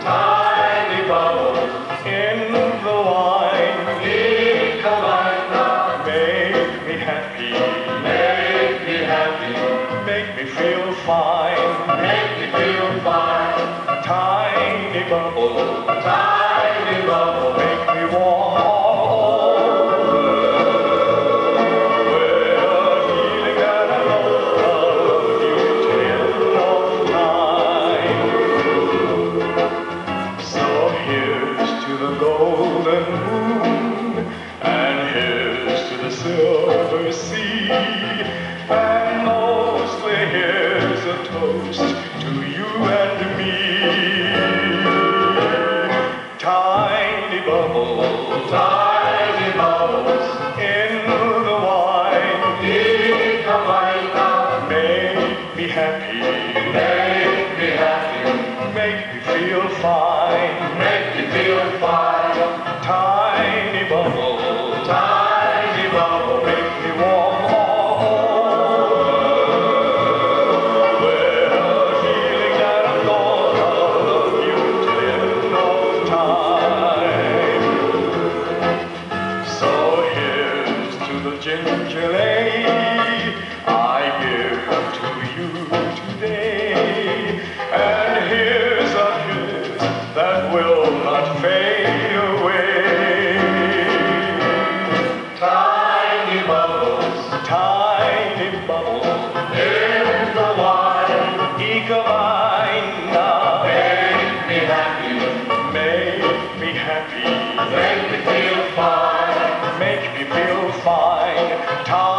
tiny bubble in the wine. Make me happy, make me happy, make me feel fine, make me feel fine. Tiny bubble, tiny golden moon, and here's to the silver sea, and mostly here's a toast to you and me. Tiny bubbles, tiny bubbles in Angele, I give them to you today. And here's a kiss that will not fade away. Tiny bubbles, tiny bubbles, in the wine, Ecovine, make me happy, make me happy, make me happy. Tom.